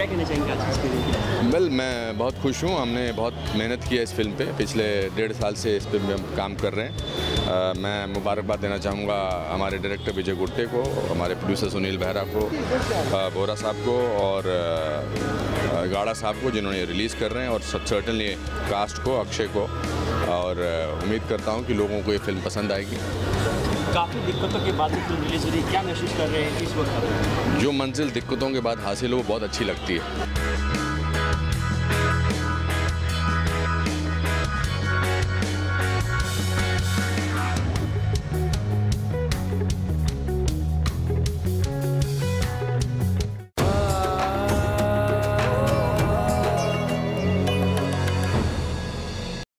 क्या कहना चाहेंगे आज इस वेल मैं बहुत खुश हूँ। हमने बहुत मेहनत की है इस फ़िल्म पे। पिछले डेढ़ साल से इस फ़िल्म में हम काम कर रहे हैं। आ, मैं मुबारकबाद देना चाहूँगा हमारे डायरेक्टर विजय गुट्टे को हमारे प्रोड्यूसर सुनील बेहरा को बोरा साहब को और गाड़ा साहब को जिन्होंने रिलीज़ कर रहे हैं और सर्टनली कास्ट को अक्षय को। और उम्मीद करता हूँ कि लोगों को ये फ़िल्म पसंद आएगी। काफ़ी दिक्कतों के बाद फ़िल्म रिलीज़ हो रही है। क्या महसूस कर रहे हैं इस वक्त? जो मंजिल दिक्कतों के बाद हासिल हो वो बहुत अच्छी लगती है।